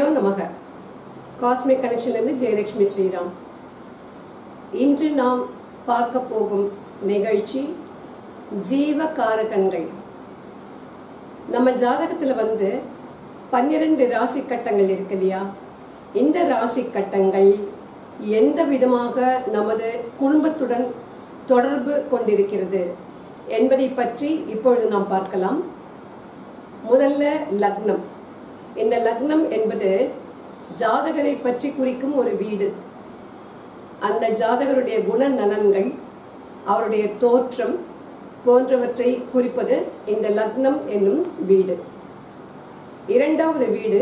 குருப்பியோ நமக காஸ்மிக் கனெக்ஷன்லேருந்து ஜெயலட்சுமி ஸ்ரீராம். இன்று நாம் பார்க்க போகும் நிகழ்ச்சி ஜீவ காரகங்கள் நம்ம ஜாதகத்தில் வந்து பன்னிரண்டு ராசி கட்டங்கள் இருக்கு இல்லையா? இந்த ராசி கட்டங்கள் எந்த விதமாக நமது குடும்பத்துடன் தொடர்பு கொண்டிருக்கிறது என்பதை பற்றி இப்பொழுது நாம் பார்க்கலாம். முதல்ல லக்னம். இந்த லக்னம் என்பது ஜாதகரை பற்றி குறிக்கும் ஒரு வீடு. அந்த ஜாதகருடைய குண நலன்கள் அவருடைய தோற்றம் போன்றவற்றை குறிப்பது இந்த லக்னம் என்னும் வீடு. இரண்டாவது வீடு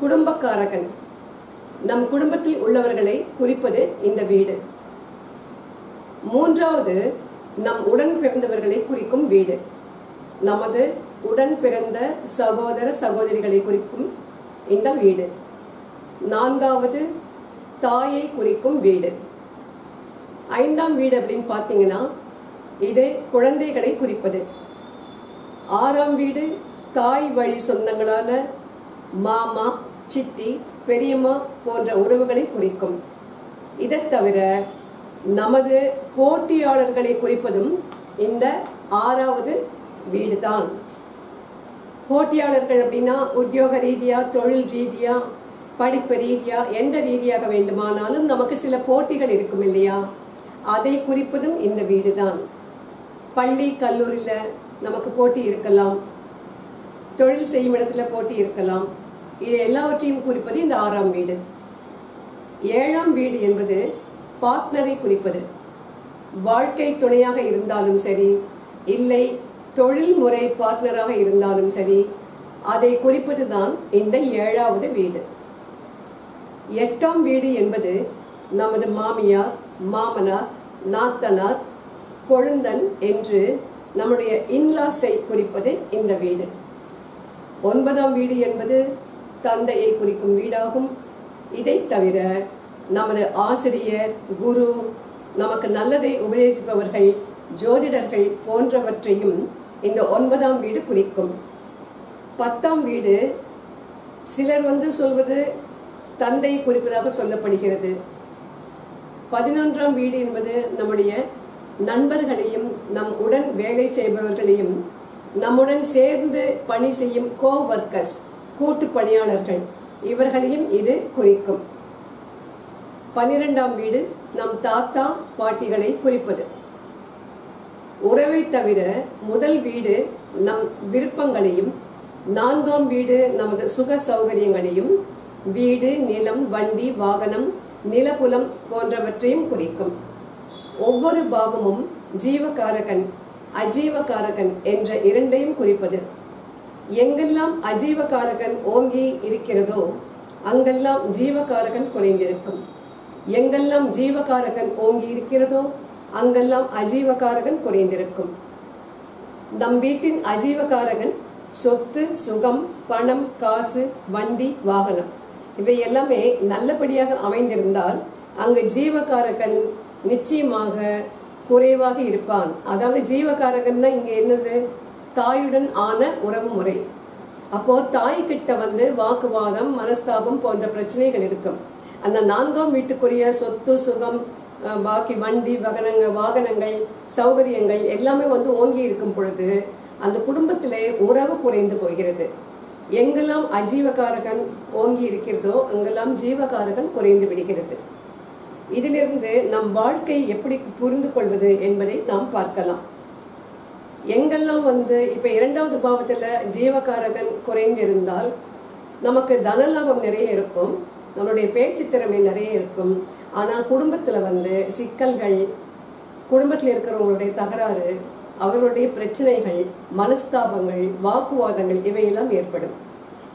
குடும்பக்காரகன். நம் குடும்பத்தில் உள்ளவர்களை குறிப்பது இந்த வீடு. மூன்றாவது நம் உடன் பிறந்தவர்களை குறிக்கும் வீடு. நமது உடன் பிறந்த சகோதர சகோதரிகளை குறிக்கும் இந்த வீடு. நான்காவது தாயை குறிக்கும் வீடு. ஐந்தாம் வீடு அப்படின்னு பார்த்தீங்கன்னா இது குழந்தைகளை குறிப்பது. ஆறாம் வீடு தாய் வழி சொந்தங்களான மாமா சித்தி பெரியம்மா போன்ற உறவுகளை குறிக்கும். இதை தவிர நமது போட்டியாளர்களை குறிப்பதும் இந்த ஆறாவது வீடுதான். போட்டியாளர்கள் அப்படின்னா உத்தியோக ரீதியா தொழில் ரீதியா படிப்பு ரீதியா எந்த ரீதியாக வேண்டுமானாலும் நமக்கு சில போட்டிகள் இருக்கும் இல்லையா? அதை குறிப்பதும் இந்த வீடு தான் பள்ளி கல்லூரியில நமக்கு போட்டி இருக்கலாம். தொழில் செய்யும் இடத்துல போட்டி இருக்கலாம். இது எல்லாவற்றையும் குறிப்பது இந்த ஆறாம் வீடு. ஏழாம் வீடு என்பது பார்ட்னரை குறிப்பது. வாழ்க்கை துணையாக இருந்தாலும் சரி இல்லை தொழில் முறை பார்ட்னராக இருந்தாலும் சரி அதை குறிப்பது தான் இந்த ஏழாவது வீடு. எட்டாம் வீடு என்பது நமது மாமியார் மாமனார் நாத்தனார் கொழுந்தன் என்று நம்முடைய இன்லாஸை குறிப்பது இந்த வீடு. ஒன்பதாம் வீடு என்பது தந்தையை குறிக்கும் வீடாகும். இதை தவிர நமது ஆசிரியர் குரு நமக்கு நல்லதை உபதேசிப்பவர்கள் ஜோதிடர்கள் போன்றவற்றையும் இந்த ஒன்பதாம் வீடு குறிக்கும். பத்தாம் வீடு சிலர் வந்து சொல்வது தந்தை குறிப்பதாக சொல்லப்படுகிறது. பதினொன்றாம் வீடு என்பது நம்முடைய நண்பர்களையும் நம் உடன் வேலை செய்பவர்களையும் நம்முடன் சேர்ந்து பணி செய்யும் கோ ஒர்க்கர்ஸ் கூட்டு பணியாளர்கள் இவர்களையும் இது குறிக்கும். பனிரெண்டாம் வீடு நம் தாத்தா பாட்டிகளை குறிப்பது. உறவை தவிர முதல் வீடு நம் விருப்பங்களையும் நான்காம் வீடு நமது சுக சௌகரியங்களையும் வீடு நிலம் வண்டி வாகனம் நிலப்புலம் போன்றவற்றையும் குறிக்கும். ஒவ்வொரு பாவமும் ஜீவகாரகன் அஜீவகாரகன் என்ற இரண்டையும் குறிப்பது. எங்கெல்லாம் அஜீவகாரகன் ஓங்கி இருக்கிறதோ அங்கெல்லாம் ஜீவகாரகன் குறைந்திருக்கும் எங்கெல்லாம் ஜீவகாரகன் ஓங்கி இருக்கிறதோ அங்கெல்லாம் அஜீவகாரகன் குறைந்திருக்கும். நம் வீட்டின் அஜீவகாரகன் சொத்து சுகம் பணம் காசு வண்டி வாகனம் இவை எல்லாமே நல்லபடியாக அமைந்திருந்தால் அங்கு ஜீவகாரகன் நிச்சயமாக குறைவாக இருப்பான். அதாவது ஜீவகாரகன்னா இங்க என்னது? தாயுடன் ஆன உறவு முறை. அப்போ தாய் கிட்ட வந்து வாக்குவாதம் மனஸ்தாபம் போன்ற பிரச்சனைகள் இருக்கும். அந்த நான்காம் வீட்டுக்குரிய சொத்து சுகம் பாக்கி வண்டி வகனங்கள் வாகனங்கள் சௌகரியங்கள் எல்லாமே வந்து ஓங்கி இருக்கும் பொழுது அந்த குடும்பத்திலே உறவு குறைந்து போகிறது. எங்கெல்லாம் அஜீவகாரகன் ஓங்கி இருக்கிறதோ அங்கெல்லாம் ஜீவகாரகன் குறைந்து விடுகிறது. இதிலிருந்து நம் வாழ்க்கை எப்படி புரிந்து கொள்வது என்பதை நாம் பார்க்கலாம். எங்கெல்லாம் வந்து இப்ப இரண்டாவது பாவத்தில் ஜீவகாரகன் குறைந்திருந்தால் நமக்கு தனலாபம் நிறைய இருக்கும் நம்மளுடைய பேச்சு திறமை நிறைய இருக்கும் ஆனால் குடும்பத்தில் வந்து சிக்கல்கள் குடும்பத்தில் இருக்கிறவங்களுடைய தகராறு அவர்களுடைய பிரச்சனைகள் மனஸ்தாபங்கள் வாக்குவாதங்கள் இவையெல்லாம் ஏற்படும்.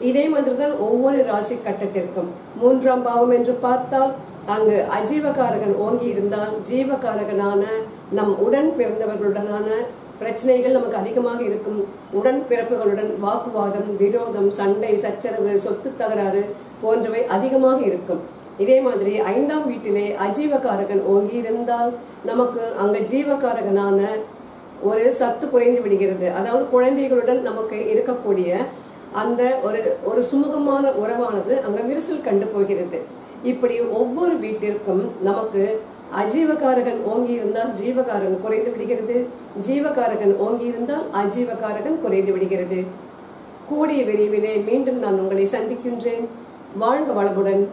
இதே மாதிரிதான் ஒவ்வொரு ராசி கட்டத்திற்கும். மூன்றாம் பாவம் என்று பார்த்தால் அங்கு அஜீவகாரகன் ஓங்கி இருந்தால் ஜீவகாரகனான நம் உடன் பிறந்தவர்களுடனான பிரச்சனைகள் நமக்கு அதிகமாக இருக்கும். உடன் பிறப்புகளுடன் வாக்குவாதம் விரோதம் சண்டை சச்சரவு சொத்து தகராறு போன்றவை அதிகமாக இருக்கும். இதே மாதிரி ஐந்தாம் வீட்டிலே அஜீவகாரகன் ஓங்கி இருந்தால் நமக்கு அங்க ஜீவகாரகனான ஒரு சத்து குறைந்து விடுகிறது. அதாவது குழந்தைகளுடன் நமக்கு இருக்கக்கூடிய அந்த ஒரு ஒரு சுமூகமான உறவானது அங்க விரிசல் கண்டு போகிறது. இப்படி ஒவ்வொரு வீட்டிற்கும் நமக்கு அஜீவகாரகன் ஓங்கி இருந்தால் ஜீவகாரகன் குறைந்து விடுகிறது. ஜீவகாரகன் ஓங்கி இருந்தால் அஜீவகாரகன் குறைந்து விடுகிறது. கூடிய விரைவிலே மீண்டும் நான் உங்களை சந்திக்கின்றேன். வாழ்க வளமுடன்.